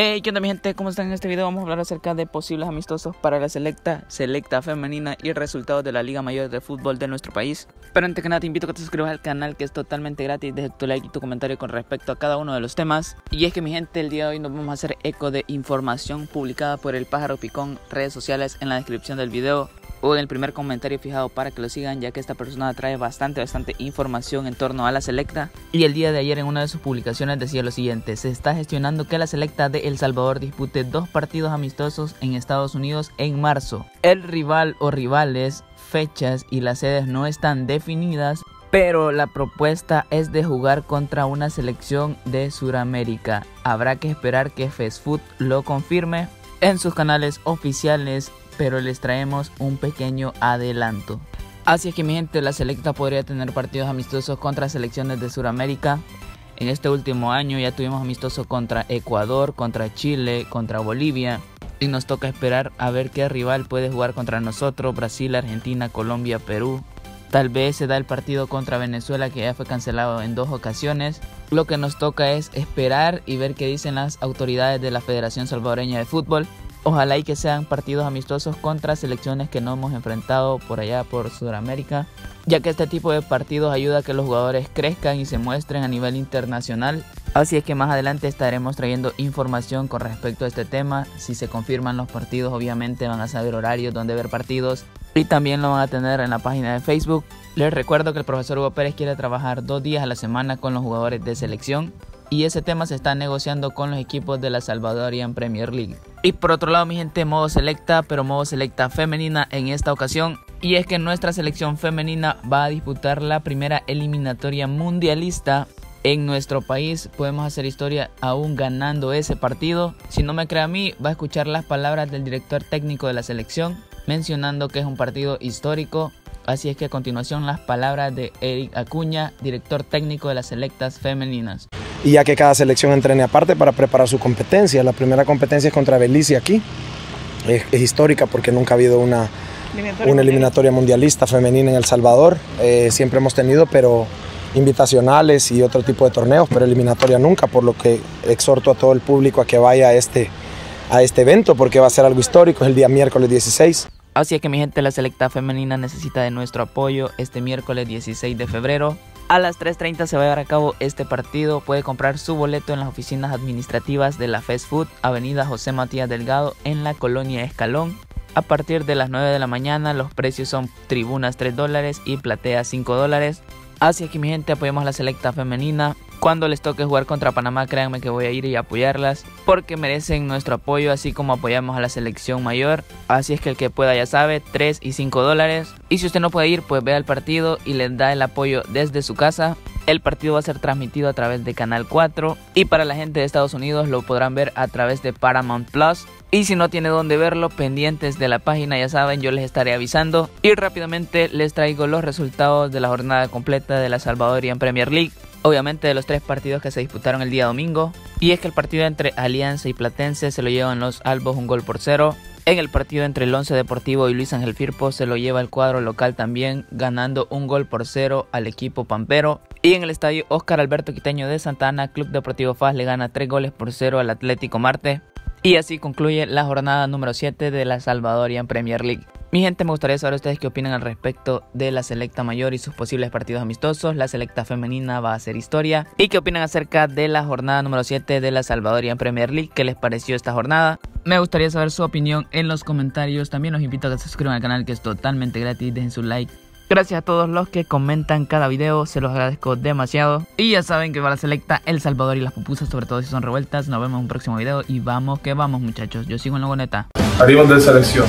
Hey, ¿qué onda mi gente? ¿Cómo están en este video? Vamos a hablar acerca de posibles amistosos para la selecta, selecta femenina y resultados de la Liga Mayor de Fútbol de nuestro país. Pero antes que nada te invito a que te suscribas al canal que es totalmente gratis, deja tu like y tu comentario con respecto a cada uno de los temas. Y es que mi gente, el día de hoy nos vamos a hacer eco de información publicada por el Pájaro Picón, redes sociales en la descripción del video o en el primer comentario fijado para que lo sigan ya que esta persona trae bastante bastante información en torno a la selecta y el día de ayer en una de sus publicaciones decía lo siguiente se está gestionando que la selecta de El Salvador dispute dos partidos amistosos en Estados Unidos en marzo el rival o rivales fechas y las sedes no están definidas pero la propuesta es de jugar contra una selección de Sudamérica. Habrá que esperar que FESFUT lo confirme en sus canales oficiales pero les traemos un pequeño adelanto. Así es que mi gente, la selecta podría tener partidos amistosos contra selecciones de Sudamérica. En este último año ya tuvimos amistosos contra Ecuador, contra Chile, contra Bolivia. Y nos toca esperar a ver qué rival puede jugar contra nosotros, Brasil, Argentina, Colombia, Perú. Tal vez se da el partido contra Venezuela que ya fue cancelado en dos ocasiones. Lo que nos toca es esperar y ver qué dicen las autoridades de la Federación Salvadoreña de Fútbol Ojalá y que sean partidos amistosos contra selecciones que no hemos enfrentado por allá por Sudamérica, ya que este tipo de partidos ayuda a que los jugadores crezcan y se muestren a nivel internacional. Así es que más adelante estaremos trayendo información con respecto a este tema. Si se confirman los partidos, obviamente van a saber horarios donde ver partidos y también lo van a tener en la página de Facebook. Les recuerdo que el profesor Hugo Pérez quiere trabajar dos días a la semana con los jugadores de selección y ese tema se está negociando con los equipos de la Salvadorian Premier League. Y por otro lado, mi gente, modo selecta, pero modo selecta femenina en esta ocasión. Y es que nuestra selección femenina va a disputar la primera eliminatoria mundialista en nuestro país. Podemos hacer historia aún ganando ese partido. Si no me cree a mí, va a escuchar las palabras del director técnico de la selección, mencionando que es un partido histórico. Así es que a continuación las palabras de Eric Acuña, director técnico de las selectas femeninas y ya que cada selección entrene aparte para preparar su competencia. La primera competencia es contra Belice aquí. Es, histórica porque nunca ha habido una, una eliminatoria mundialista femenina en El Salvador. Eh, siempre hemos tenido, pero invitacionales y otro tipo de torneos, pero eliminatoria nunca, por lo que exhorto a todo el público a que vaya a este, a este evento porque va a ser algo histórico, es el día miércoles 16. Así es que mi gente, la selecta femenina necesita de nuestro apoyo este miércoles 16 de febrero. A las 3.30 se va a llevar a cabo este partido. Puede comprar su boleto en las oficinas administrativas de la Fast Food, Avenida José Matías Delgado, en la colonia Escalón. A partir de las 9 de la mañana los precios son tribunas 3 dólares y platea 5 dólares. Así que mi gente apoyemos a la selecta femenina. Cuando les toque jugar contra Panamá, créanme que voy a ir y apoyarlas porque merecen nuestro apoyo, así como apoyamos a la selección mayor. Así es que el que pueda ya sabe, 3 y 5 dólares. Y si usted no puede ir, pues vea el partido y les da el apoyo desde su casa. El partido va a ser transmitido a través de Canal 4 y para la gente de Estados Unidos lo podrán ver a través de Paramount Plus. Y si no tiene dónde verlo, pendientes de la página, ya saben, yo les estaré avisando. Y rápidamente les traigo los resultados de la jornada completa de la Salvadorian Premier League obviamente de los tres partidos que se disputaron el día domingo. Y es que el partido entre Alianza y Platense se lo llevan los Albos un gol por cero. En el partido entre el Once Deportivo y Luis Ángel Firpo se lo lleva el cuadro local también, ganando un gol por cero al equipo pampero. Y en el estadio Oscar Alberto Quiteño de Santana, Club Deportivo Faz le gana tres goles por cero al Atlético Marte. Y así concluye la jornada número 7 de la Salvadorian Premier League. Mi gente, me gustaría saber ustedes qué opinan al respecto de la selecta mayor y sus posibles partidos amistosos. La selecta femenina va a ser historia. ¿Y qué opinan acerca de la jornada número 7 de la Salvadorian Premier League? ¿Qué les pareció esta jornada? Me gustaría saber su opinión en los comentarios. También los invito a que se suscriban al canal que es totalmente gratis. Dejen su like. Gracias a todos los que comentan cada video, se los agradezco demasiado. Y ya saben que va la selecta El Salvador y las pupusas, sobre todo si son revueltas. Nos vemos en un próximo video y vamos que vamos muchachos. Yo sigo en la boneta. Arriba de selección.